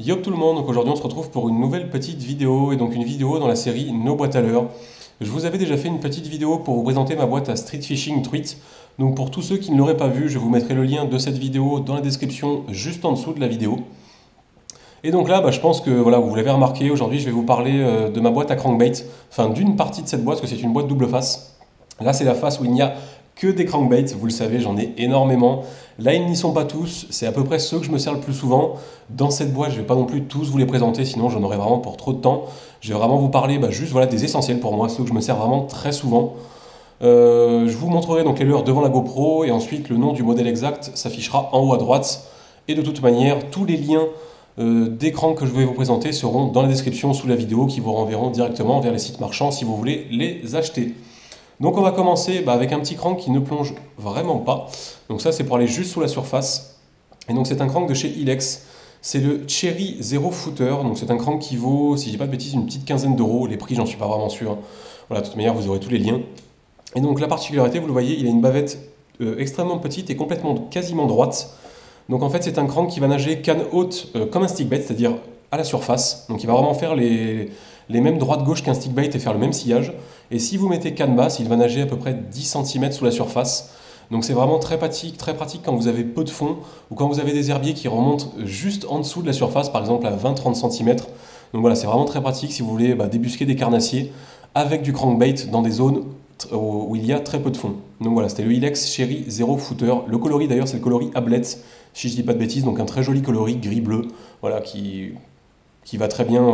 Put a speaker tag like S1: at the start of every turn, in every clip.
S1: Yo tout le monde, donc aujourd'hui on se retrouve pour une nouvelle petite vidéo, et donc une vidéo dans la série Nos boîtes à l'heure. Je vous avais déjà fait une petite vidéo pour vous présenter ma boîte à Street Fishing Tweet, donc pour tous ceux qui ne l'auraient pas vu, je vous mettrai le lien de cette vidéo dans la description juste en dessous de la vidéo. Et donc là, bah, je pense que voilà, vous l'avez remarqué, aujourd'hui je vais vous parler euh, de ma boîte à crankbait, enfin d'une partie de cette boîte, parce que c'est une boîte double face. Là c'est la face où il n'y a que des crankbaits, vous le savez, j'en ai énormément. Là, ils n'y sont pas tous, c'est à peu près ceux que je me sers le plus souvent. Dans cette boîte, je ne vais pas non plus tous vous les présenter, sinon j'en aurais vraiment pour trop de temps. Je vais vraiment vous parler bah, juste voilà, des essentiels pour moi, ceux que je me sers vraiment très souvent. Euh, je vous montrerai donc les leurs devant la GoPro et ensuite le nom du modèle exact s'affichera en haut à droite. Et de toute manière, tous les liens euh, d'écran que je vais vous présenter seront dans la description sous la vidéo qui vous renverront directement vers les sites marchands si vous voulez les acheter. Donc on va commencer bah, avec un petit crank qui ne plonge vraiment pas. Donc ça c'est pour aller juste sous la surface. Et donc c'est un crank de chez Ilex. C'est le Cherry Zero Footer. Donc c'est un crank qui vaut, si je dis pas de bêtises, une petite quinzaine d'euros. Les prix j'en suis pas vraiment sûr. Voilà, de toute manière vous aurez tous les liens. Et donc la particularité, vous le voyez, il a une bavette euh, extrêmement petite et complètement quasiment droite. Donc en fait c'est un crank qui va nager canne haute euh, comme un stickbait, c'est-à-dire à la surface. Donc il va vraiment faire les, les mêmes droites-gauche qu'un stickbait et faire le même sillage. Et si vous mettez canne basse, il va nager à peu près 10 cm sous la surface. Donc c'est vraiment très pratique, très pratique quand vous avez peu de fond ou quand vous avez des herbiers qui remontent juste en dessous de la surface, par exemple à 20-30 cm. Donc voilà, c'est vraiment très pratique si vous voulez bah, débusquer des carnassiers avec du crankbait dans des zones où il y a très peu de fond. Donc voilà, c'était le Ilex Cherry Zero Footer. Le coloris d'ailleurs, c'est le coloris Ablette, si je dis pas de bêtises, donc un très joli coloris gris-bleu, voilà, qui, qui va très bien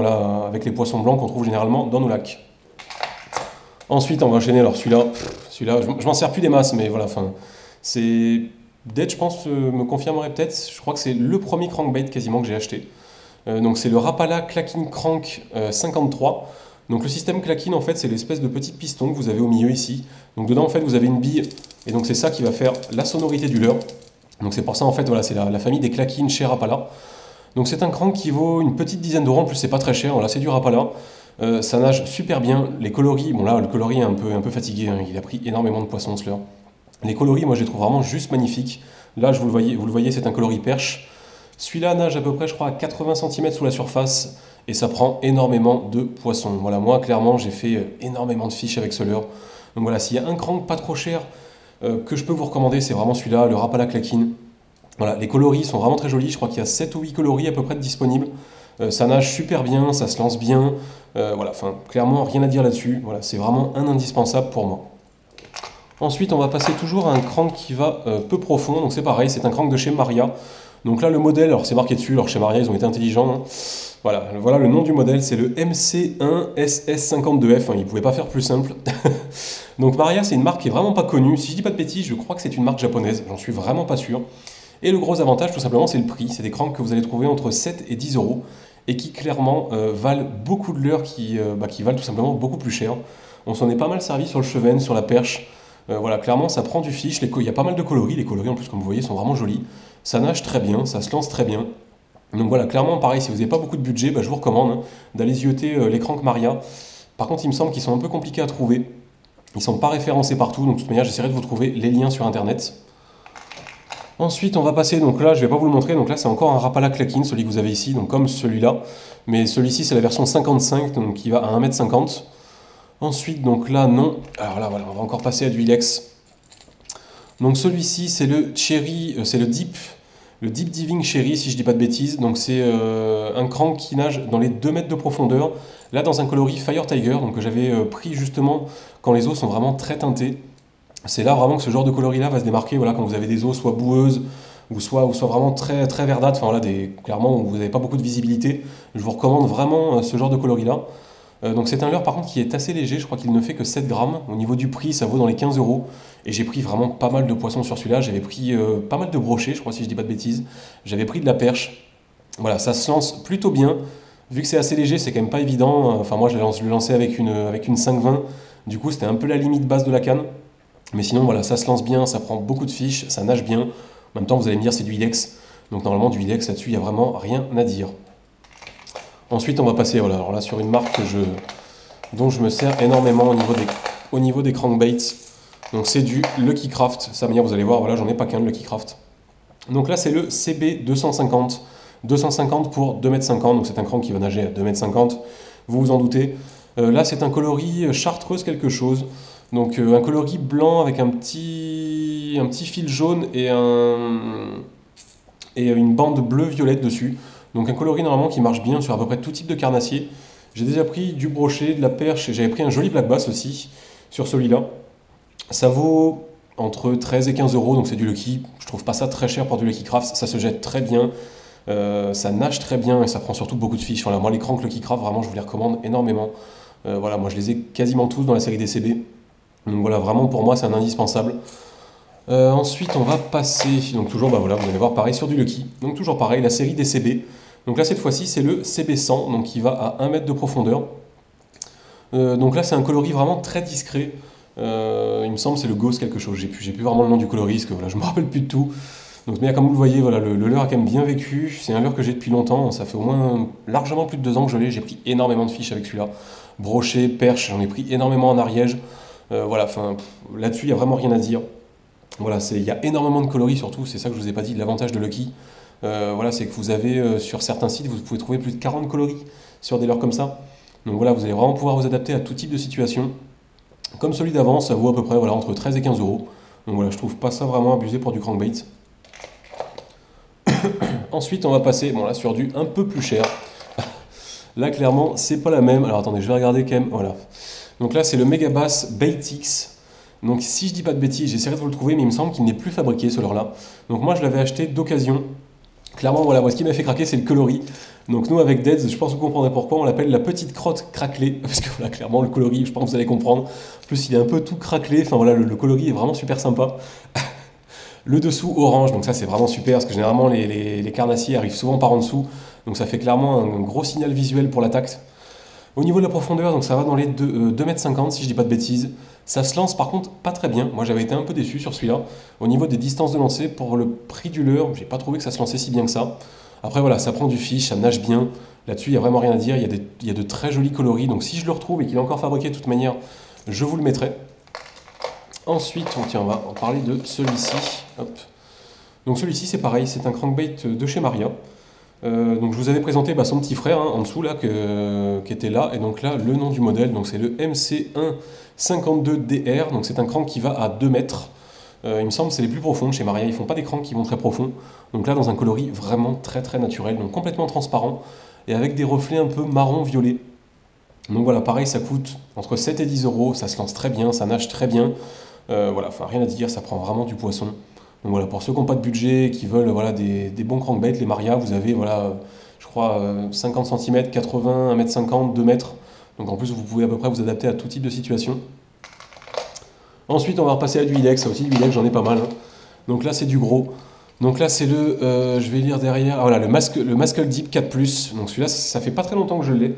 S1: avec les poissons blancs qu'on trouve généralement dans nos lacs. Ensuite, on va enchaîner. Alors celui-là, celui-là, je, m'en sers plus des masses, mais voilà, enfin, c'est Dead, je pense, euh, me confirmerait peut-être. Je crois que c'est le premier crankbait quasiment que j'ai acheté. Euh, donc c'est le Rapala Clacking Crank 53. Euh, donc le système Clacking, en fait, c'est l'espèce de petit piston que vous avez au milieu ici. Donc dedans, en fait, vous avez une bille, et donc c'est ça qui va faire la sonorité du leurre. Donc c'est pour ça, en fait, voilà, c'est la, famille des Clacking chez Rapala. Donc c'est un crank qui vaut une petite dizaine d'euros, en plus c'est pas très cher, là c'est du Rapala. Euh, ça nage super bien. Les coloris, bon là, le coloris est un peu, un peu fatigué, hein. il a pris énormément de poissons ce leurre. Les coloris, moi je les trouve vraiment juste magnifiques. Là, vous le voyez, vous le voyez c'est un coloris perche. Celui-là nage à peu près, je crois, à 80 cm sous la surface et ça prend énormément de poissons. Voilà, moi clairement, j'ai fait euh, énormément de fiches avec ce leurre. Donc voilà, s'il y a un crank pas trop cher euh, que je peux vous recommander, c'est vraiment celui-là, le Rapala Clakin. Voilà, les coloris sont vraiment très jolis. Je crois qu'il y a 7 ou 8 coloris à peu près disponibles. ça nage super bien, ça se lance bien. Euh, voilà, clairement, rien à dire là-dessus. Voilà, c'est vraiment un indispensable pour moi. Ensuite, on va passer toujours à un crank qui va euh, peu profond. Donc c'est pareil, c'est un crank de chez Maria. Donc là, le modèle, alors c'est marqué dessus, alors chez Maria, ils ont été intelligents. Hein. Voilà, voilà le nom du modèle, c'est le MC1SS52F. Hein, ils ne pouvaient pas faire plus simple. Donc Maria, c'est une marque qui est vraiment pas connue. Si je dis pas de bêtises, je crois que c'est une marque japonaise. J'en suis vraiment pas sûr. Et le gros avantage, tout simplement, c'est le prix. C'est des cranks que vous allez trouver entre 7 et 10 euros et qui clairement euh, valent beaucoup de l'heure, qui, euh, bah, qui valent tout simplement beaucoup plus cher. On s'en est pas mal servi sur le cheven, sur la perche. Euh, voilà, clairement, ça prend du fiche. Il y a pas mal de coloris. Les coloris, en plus, comme vous voyez, sont vraiment jolis. Ça nage très bien, ça se lance très bien. Donc voilà, clairement, pareil, si vous n'avez pas beaucoup de budget, bah, je vous recommande hein, d'aller zioter euh, l'écran Maria. Par contre, il me semble qu'ils sont un peu compliqués à trouver. Ils ne sont pas référencés partout, donc de toute manière, j'essaierai de vous trouver les liens sur Internet. Ensuite, on va passer, donc là, je ne vais pas vous le montrer, donc là, c'est encore un Rapala Clacking, celui que vous avez ici, donc comme celui-là. Mais celui-ci, c'est la version 55, donc qui va à 1m50. Ensuite, donc là, non. Alors là, voilà, on va encore passer à du Ilex. Donc celui-ci, c'est le Cherry, euh, c'est le Deep, le Deep Diving Cherry, si je dis pas de bêtises. Donc c'est euh, un crank qui nage dans les 2 mètres de profondeur. Là, dans un coloris Fire Tiger, donc que j'avais euh, pris justement quand les eaux sont vraiment très teintées c'est là vraiment que ce genre de coloris-là va se démarquer voilà, quand vous avez des eaux soit boueuses ou soit, vraiment très, très verdâtres, enfin, voilà, des, clairement où vous n'avez pas beaucoup de visibilité. Je vous recommande vraiment euh, ce genre de coloris-là. Euh, donc c'est un leurre par contre qui est assez léger, je crois qu'il ne fait que 7 grammes. Au niveau du prix, ça vaut dans les 15 euros. Et j'ai pris vraiment pas mal de poissons sur celui-là. J'avais pris euh, pas mal de brochets, je crois si je dis pas de bêtises. J'avais pris de la perche. Voilà, ça se lance plutôt bien. Vu que c'est assez léger, c'est quand même pas évident. Enfin moi je l'ai lancé avec une, avec une 5,20. Du coup c'était un peu la limite basse de la canne. Mais sinon, voilà, ça se lance bien, ça prend beaucoup de fiches, ça nage bien. En même temps, vous allez me dire, c'est du Ilex. Donc normalement, du Ilex, là-dessus, il n'y a vraiment rien à dire. Ensuite, on va passer voilà, alors là, sur une marque dont je me sers énormément au niveau des, au niveau des crankbaits. Donc c'est du Lucky Craft. Ça, vous allez voir, voilà, j'en ai pas qu'un de Lucky Craft. Donc là, c'est le CB250 250 pour 2m50, donc c'est un cran qui va nager à 2m50, vous vous en doutez. Euh, là, c'est un coloris chartreuse quelque chose. Donc un coloris blanc avec un petit, un petit fil jaune et, un, et une bande bleu-violette dessus. Donc un coloris normalement qui marche bien sur à peu près tout type de carnassier. J'ai déjà pris du brochet, de la perche et j'avais pris un joli black bass aussi sur celui-là. Ça vaut entre 13 et 15 euros, donc c'est du Lucky. Je trouve pas ça très cher pour du Lucky Craft. Ça se jette très bien, euh, ça nage très bien et ça prend surtout beaucoup de fiches. Voilà, moi, les cranks Lucky Craft, vraiment, je vous les recommande énormément. Euh, voilà, moi, je les ai quasiment tous dans la série DCB. Donc voilà, vraiment pour moi, c'est un indispensable. Euh, ensuite, on va passer, donc toujours, bah voilà, vous allez voir pareil sur du Lucky. Donc toujours pareil, la série DCB. Donc là, cette fois-ci, c'est le CB100, donc qui va à 1 mètre de profondeur. donc là, c'est un coloris vraiment très discret. Euh, il me semble c'est le Ghost quelque chose. J'ai plus, plus vraiment le nom du coloriste, que voilà, je me rappelle plus de tout. Donc, mais comme vous le voyez, voilà, le, leurre a quand même bien vécu. C'est un leurre que j'ai depuis longtemps. Ça fait au moins largement plus de deux ans que je l'ai. J'ai pris énormément de fiches avec celui-là. Brochet, perche, j'en ai pris énormément en Ariège. Euh, voilà, là-dessus, il n'y a vraiment rien à dire. Voilà, il y a énormément de coloris surtout. C'est ça que je vous ai pas dit. L'avantage de Lucky, euh, voilà, c'est que vous avez sur certains sites, vous pouvez trouver plus de 40 coloris sur des leurres comme ça. Donc voilà, vous allez vraiment pouvoir vous adapter à tout type de situation. Comme celui d'avant, ça vaut à peu près voilà, entre 13 et 15 euros. Donc voilà, je trouve pas ça vraiment abusé pour du crankbait. Ensuite, on va passer bon, là, sur du un peu plus cher. là, clairement, c'est pas la même. Alors attendez, je vais regarder quand même. Voilà. Donc là, c'est le Megabass Baitix. Donc si je dis pas de bêtises, j'essaierai de vous le trouver, mais il me semble qu'il n'est plus fabriqué ce leurre là. Donc moi, je l'avais acheté d'occasion. Clairement, voilà, moi, ce qui m'a fait craquer, c'est le coloris. Donc nous, avec Deads, je pense que vous comprendrez pourquoi, on l'appelle la petite crotte craquelée, parce que voilà, clairement, le coloris, je pense que vous allez comprendre. En plus, il est un peu tout craquelé, enfin voilà, le, coloris est vraiment super sympa. le dessous orange, donc ça c'est vraiment super, parce que généralement, les, carnassiers arrivent souvent par en dessous, donc ça fait clairement un, gros signal visuel pour l'attaque. Au niveau de la profondeur, donc ça va dans les 2,50 m si je dis pas de bêtises. Ça se lance par contre pas très bien. Moi j'avais été un peu déçu sur celui-là. Au niveau des distances de lancer, pour le prix du leurre, j'ai pas trouvé que ça se lançait si bien que ça. Après voilà, ça prend du fiche, ça nage bien. Là-dessus, il n'y a vraiment rien à dire. Il y, a de très jolis coloris. Donc si je le retrouve et qu'il est encore fabriqué de toute manière, je vous le mettrai. Ensuite, on, on va en parler de celui-ci. Donc celui-ci, c'est pareil, c'est un crankbait de chez Maria. Euh, donc je vous avais présenté bah, son petit frère hein, en dessous là, qui était là. Et donc là, le nom du modèle, donc c'est le MC152DR. Donc c'est un crank qui va à 2 mètres. Euh, il me semble c'est les plus profonds chez Maria. Ils font pas des crans qui vont très profonds. Donc là, dans un coloris vraiment très très naturel, donc complètement transparent et avec des reflets un peu marron-violet. Donc voilà, pareil, ça coûte entre 7 et 10 euros. Ça se lance très bien, ça nage très bien. Euh, voilà, enfin rien à dire, ça prend vraiment du poisson. Donc voilà, pour ceux qui n'ont pas de budget, qui veulent voilà, des, bons crankbaits, les Maria, vous avez, voilà, je crois, 50 cm, 80, 1m50, 2 m. Donc en plus, vous pouvez à peu près vous adapter à tout type de situation. Ensuite, on va repasser à du Ilex. Ça aussi, du Ilex, j'en ai pas mal. Hein. Donc là, c'est du gros. Donc là, c'est le, euh, je vais lire derrière, ah, voilà, le, masque, le Deep 4+. Donc celui-là, ça fait pas très longtemps que je l'ai.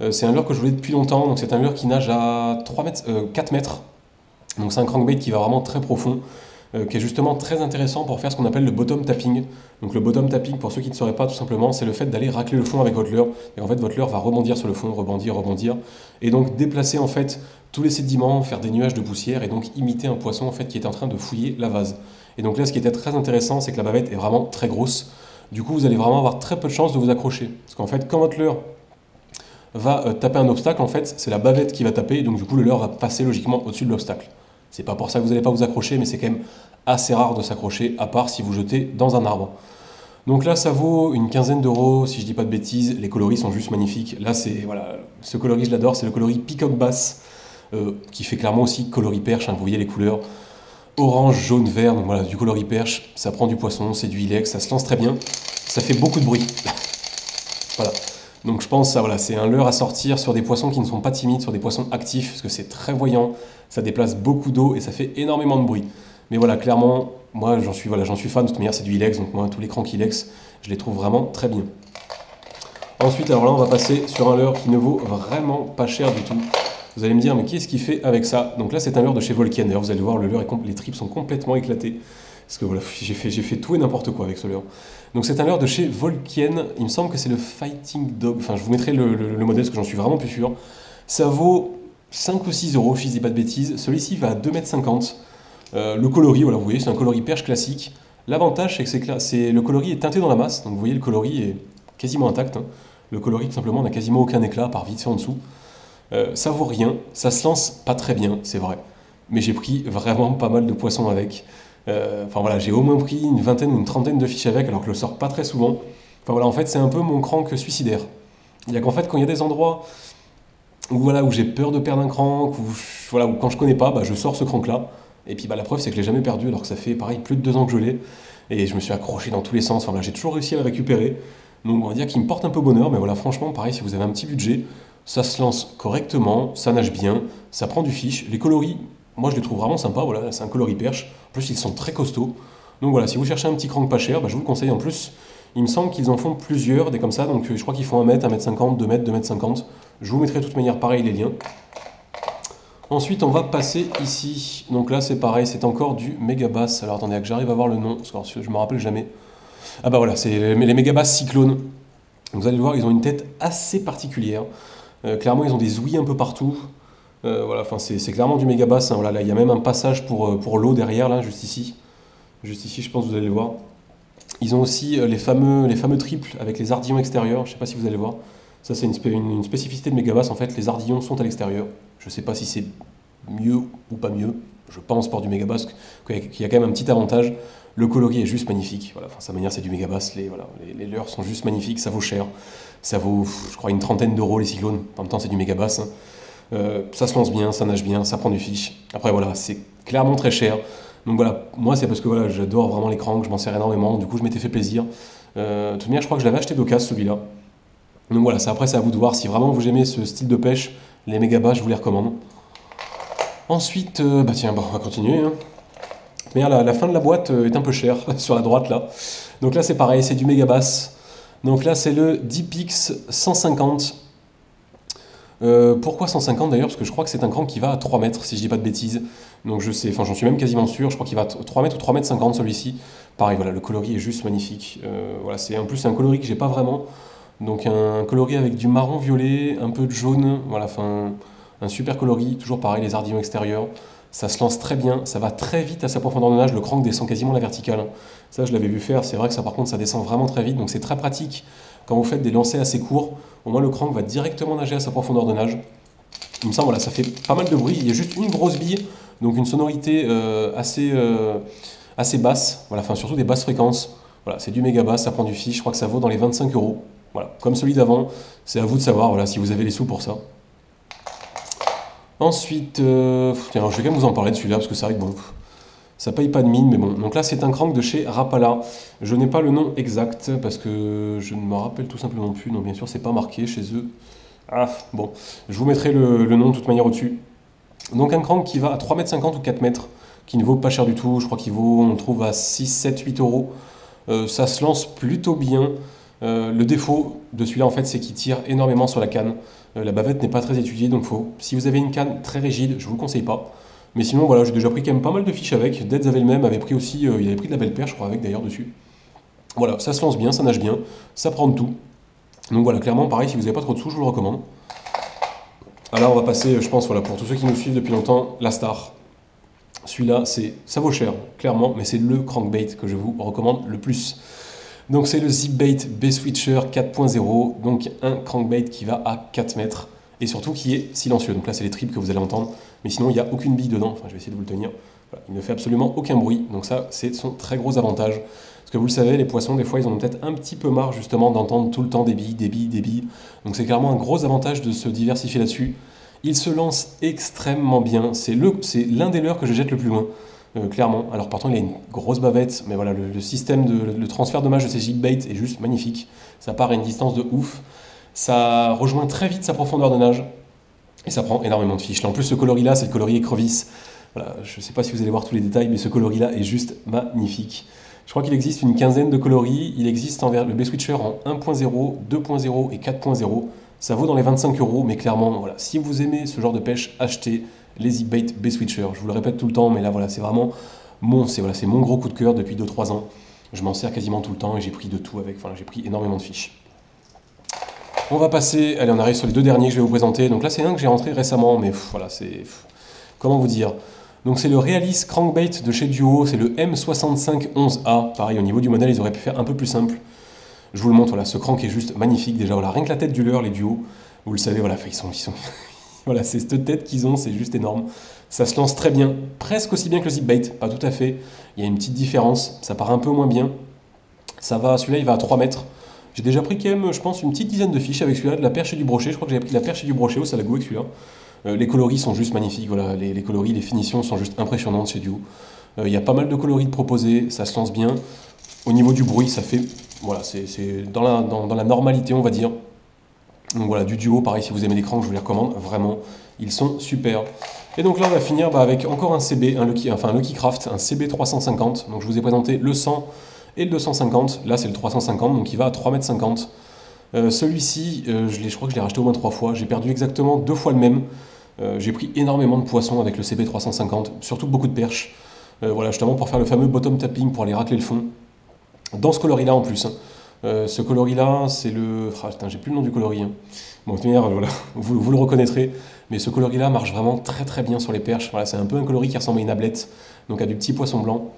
S1: Euh, c'est un leurre que je voulais depuis longtemps. Donc c'est un leurre qui nage à 3 mètres, 4 euh, mètres. Donc c'est un crankbait qui va vraiment très profond. Qui est justement très intéressant pour faire ce qu'on appelle le bottom tapping. Donc le bottom tapping, pour ceux qui ne sauraient pas, tout simplement, c'est le fait d'aller racler le fond avec votre leurre. Et en fait, votre leurre va rebondir sur le fond, rebondir, rebondir. Et donc déplacer en fait tous les sédiments, faire des nuages de poussière et donc imiter un poisson en fait qui est en train de fouiller la vase. Et donc là, ce qui était très intéressant, c'est que la bavette est vraiment très grosse. Du coup, vous allez vraiment avoir très peu de chances de vous accrocher. Parce qu'en fait, quand votre leurre va euh, taper un obstacle, en fait, c'est la bavette qui va taper, et donc du coup, le leurre va passer logiquement au-dessus de l'obstacle. C'est pas pour ça que vous n'allez pas vous accrocher, mais c'est quand même assez rare de s'accrocher, à part si vous jetez dans un arbre. Donc là, ça vaut une quinzaine d'euros, si je dis pas de bêtises. Les coloris sont juste magnifiques. Là, c'est voilà, ce coloris, je l'adore, c'est le coloris Peacock Bass, euh, qui fait clairement aussi coloris perche. Hein, vous voyez les couleurs orange, jaune, vert. Donc voilà, du coloris perche, ça prend du poisson, c'est du ilex, ça se lance très bien. Ça fait beaucoup de bruit. voilà. Donc je pense ça voilà, c'est un leurre à sortir sur des poissons qui ne sont pas timides, sur des poissons actifs, parce que c'est très voyant, ça déplace beaucoup d'eau et ça fait énormément de bruit. Mais voilà, clairement, moi j'en suis, voilà, suis fan, de toute manière c'est du Ilex, donc moi tous les cranks Ilex, je les trouve vraiment très bien. Ensuite, alors là on va passer sur un leurre qui ne vaut vraiment pas cher du tout. Vous allez me dire, mais qu'est-ce qu'il fait avec ça? Donc là c'est un leurre de chez Volcan, d'ailleurs vous allez voir, le leurre, les tripes sont complètement éclatées. Parce que voilà, j'ai fait, tout et n'importe quoi avec ce leurre. Donc c'est un leurre de chez Volcan, il me semble que c'est le Fighting Dog, enfin je vous mettrai le, modèle parce que j'en suis vraiment plus sûr. Ça vaut 5 ou 6 euros, si je dis pas de bêtises. Celui-ci va à 2,50 m. Euh, le coloris, voilà, vous voyez, c'est un coloris perche classique, L'avantage, c'est que le coloris est teinté dans la masse, donc vous voyez le coloris est quasiment intact. hein. Le coloris, tout simplement, n'a quasiment aucun éclat, par vite fait en dessous. Euh, ça vaut rien, ça se lance pas très bien, c'est vrai. Mais j'ai pris vraiment pas mal de poissons avec. Euh, Enfin voilà, j'ai au moins pris une vingtaine ou une trentaine de fiches avec, alors que je le sors pas très souvent. Enfin voilà, en fait, c'est un peu mon crank suicidaire. Il y a qu'en fait, quand il y a des endroits où, voilà, où j'ai peur de perdre un crank, ou voilà, où quand je connais pas, bah, je sors ce crank-là. Et puis bah, la preuve, c'est que je l'ai jamais perdu, alors que ça fait pareil plus de deux ans que je l'ai. Et je me suis accroché dans tous les sens. Enfin, voilà, j'ai toujours réussi à le récupérer. Donc on va dire qu'il me porte un peu bonheur, mais voilà, franchement, pareil, si vous avez un petit budget, ça se lance correctement, ça nage bien, ça prend du fiche. Les coloris, moi je les trouve vraiment sympas, voilà, c'est un coloris perche. En plus, ils sont très costauds. Donc voilà, si vous cherchez un petit crank pas cher, bah, je vous le conseille. En plus, il me semble qu'ils en font plusieurs, des comme ça, donc euh, je crois qu'ils font 1 mètre, 1 mètre 50, 2 mètres, 2 mètres 50. Je vous mettrai de toute manière pareil les liens. Ensuite, on va passer ici. Donc là, c'est pareil, c'est encore du Megabass. Alors attendez, que j'arrive à voir le nom, parce que je me rappelle jamais. Ah bah voilà, c'est les les Megabass Cyclone. Vous allez le voir, ils ont une tête assez particulière. Euh, clairement, ils ont des ouïes un peu partout. Euh, voilà, c'est clairement du Megabass. hein. Voilà, là, il y a même un passage pour, euh, pour l'eau derrière, là, juste ici. Juste ici, je pense que vous allez le voir. Ils ont aussi euh, les fameux, les fameux triples avec les ardillons extérieurs. Je sais pas si vous allez voir. Ça, c'est une, une- spécificité de Megabass. En fait, les ardillons sont à l'extérieur. Je sais pas si c'est mieux ou pas mieux. Je pense pour du Megabass qu'il y a- quand même un petit avantage. Le coloris est juste magnifique. Voilà, sa manière, c'est du Megabass. Les, voilà, les, leurs sont juste magnifiques. Ça vaut cher. Ça vaut, je crois, une trentaine d'euros les cyclones. En même temps, c'est du Megabass. hein. Euh, ça se lance bien, ça nage bien, ça prend du fiche. Après, voilà, c'est clairement très cher. Donc voilà, moi, c'est parce que voilà, j'adore vraiment les cranks, je m'en sers énormément. Du coup, je m'étais fait plaisir. Euh, de toute je crois que je l'avais acheté d'occasion, celui-là. Donc voilà, c'est après, c'est à vous de voir. Si vraiment vous aimez ce style de pêche, les Megabass, je vous les recommande. Ensuite, euh, bah tiens, bon, on va continuer. hein. Mais la, la fin de la boîte euh, est un peu chère sur la droite là. Donc là c'est pareil, c'est du Megabass. Donc là c'est le Deepix 150. Euh, pourquoi 150 d'ailleurs Parce que je crois que c'est un crank qui va à 3 mètres si je dis pas de bêtises. Donc je sais, enfin j'en suis même quasiment sûr, je crois qu'il va à 3 mètres ou 3 mètres 50 celui-ci. Pareil, voilà, le coloris est juste magnifique. Euh, voilà, c'est en plus c'est un coloris que j'ai pas vraiment. Donc un coloris avec du marron violet, un peu de jaune, voilà, enfin un super coloris, toujours pareil, les ardillons extérieurs. Ça se lance très bien, ça va très vite à sa profondeur de nage, le crank descend quasiment la verticale. Ça, je l'avais vu faire, c'est vrai que ça, par contre, ça descend vraiment très vite, donc c'est très pratique quand vous faites des lancers assez courts. Au moins, le crank va directement nager à sa profondeur de nage. Il me semble, voilà, ça fait pas mal de bruit. Il y a juste une grosse bille, donc une sonorité euh, assez, euh, assez basse, voilà, enfin surtout des basses fréquences. Voilà, c'est du méga basse, ça prend du fiche, je crois que ça vaut dans les 25 euros. Voilà, comme celui d'avant, c'est à vous de savoir voilà, si vous avez les sous pour ça. Ensuite, euh, tiens, je vais quand même vous en parler de celui-là parce que c'est vrai que bon, ça paye pas de mine, mais bon. Donc là, c'est un crank de chez Rapala. Je n'ai pas le nom exact parce que je ne me rappelle tout simplement plus. Donc bien sûr, c'est pas marqué chez eux. Ah, bon, je vous mettrai le, nom de toute manière au-dessus. Donc un crank qui va à 3,50 m ou 4 mètres, qui ne vaut pas cher du tout. Je crois qu'il vaut, on le trouve à 6, 7, 8 euros. Euh, ça se lance plutôt bien. Euh, le défaut de celui-là, en fait, c'est qu'il tire énormément sur la canne. Euh, la bavette n'est pas très étudiée, donc faut, si vous avez une canne très rigide, je vous le conseille pas. Mais sinon, voilà, j'ai déjà pris quand même pas mal de fiches avec. Deads avait le même, avait pris aussi, euh, il avait pris de la belle perche, je crois, avec d'ailleurs dessus. Voilà, ça se lance bien, ça nage bien, ça prend de tout. Donc voilà, clairement, pareil, si vous n'avez pas trop de sous, je vous le recommande. Alors, on va passer, je pense, voilà, pour tous ceux qui nous suivent depuis longtemps, la star. Celui-là, c'est, ça vaut cher, clairement, mais c'est le crankbait que je vous recommande le plus. Donc c'est le Zipbait B-Switcher 4.0, donc un crankbait qui va à 4 mètres et surtout qui est silencieux. Donc là c'est les tripes que vous allez entendre, mais sinon il n'y a aucune bille dedans, enfin je vais essayer de vous le tenir. Il ne fait absolument aucun bruit, donc ça c'est son très gros avantage. Parce que vous le savez, les poissons des fois ils en ont peut-être un petit peu marre justement d'entendre tout le temps des billes, des billes, des billes. Donc c'est clairement un gros avantage de se diversifier là-dessus. Il se lance extrêmement bien, c'est l'un des leurs que je jette le plus loin. Euh, clairement. Alors pourtant il a une grosse bavette, mais voilà, le, système de transfert de mage de ces jigbaits est juste magnifique. Ça part à une distance de ouf. Ça rejoint très vite sa profondeur de nage. Et ça prend énormément de fiches. Là, en plus, ce coloris-là, c'est le coloris écrevisse. Voilà, je ne sais pas si vous allez voir tous les détails, mais ce coloris-là est juste magnifique. Je crois qu'il existe une quinzaine de coloris. Il existe en le B-Switcher en 1.0, 2.0 et 4.0. Ça vaut dans les 25 euros, mais clairement, voilà, si vous aimez ce genre de pêche, achetez les Zipbait B-Switcher. Je vous le répète tout le temps, mais là, voilà, c'est vraiment mon, c'est voilà, mon gros coup de cœur depuis 2-3 ans. Je m'en sers quasiment tout le temps et j'ai pris de tout avec. Enfin, j'ai pris énormément de fiches. On va passer, allez, on arrive sur les deux derniers que je vais vous présenter. Donc là, c'est un que j'ai rentré récemment, mais voilà, c'est. comment vous dire Donc c'est le Realis Crankbait de chez Duo, c'est le M6511A. Pareil, au niveau du modèle, ils auraient pu faire un peu plus simple. Je vous le montre, voilà, ce crank est juste magnifique déjà. Voilà, rien que la tête du leurre, les duos, vous le savez, voilà, ils sont, ils sont, voilà, c'est cette tête qu'ils ont, c'est juste énorme. Ça se lance très bien, presque aussi bien que le zipbait, pas tout à fait. Il y a une petite différence, ça part un peu moins bien. Ça va, celui-là, il va à 3 mètres. J'ai déjà pris quand même, je pense, une petite dizaine de fiches avec celui-là, de la perche et du brochet. Je crois que j'ai pris la perche et du brochet au Salagou avec celui-là. Euh, les coloris sont juste magnifiques, les, coloris, les finitions sont juste impressionnantes chez Duo. Euh, il y a pas mal de coloris de proposés, ça se lance bien. Au niveau du bruit, ça fait, voilà, c'est dans la, normalité, on va dire. Donc voilà, du duo, pareil, si vous aimez l'écran, je vous les recommande, vraiment, ils sont super. Et donc là, on va finir bah, avec encore un CB, un enfin un Lucky Craft, un CB350. Donc je vous ai présenté le 100 et le 250. Là, c'est le 350, donc il va à 3,50 m. Euh, celui-ci, euh, je, crois que je l'ai racheté au moins trois fois. J'ai perdu exactement deux fois le même. Euh, j'ai pris énormément de poissons avec le CB350, surtout beaucoup de perches. voilà, justement pour faire le fameux bottom tapping pour aller racler le fond. Dans ce coloris-là en plus. Hein. ce coloris-là, c'est le. Ah, putain, j'ai plus le nom du coloris. Hein. Bon, de voilà, vous, vous, le reconnaîtrez. Mais ce coloris-là marche vraiment très très bien sur les perches. Voilà, c'est un peu un coloris qui ressemble à une ablette, donc à du petit poisson blanc.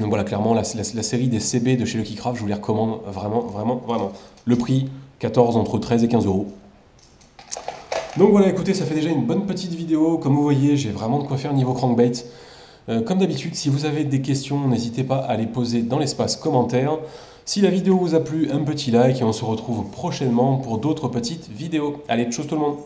S1: Donc voilà, clairement, la, série des CB de chez Lucky Craft, je vous les recommande vraiment, vraiment, vraiment. Le prix, 14 entre 13 et 15 euros. Donc voilà, écoutez, ça fait déjà une bonne petite vidéo. Comme vous voyez, j'ai vraiment de quoi faire niveau crankbait. Euh, comme d'habitude, si vous avez des questions, n'hésitez pas à les poser dans l'espace commentaire. Si la vidéo vous a plu, un petit like et on se retrouve prochainement pour d'autres petites vidéos. Allez, chose tout le monde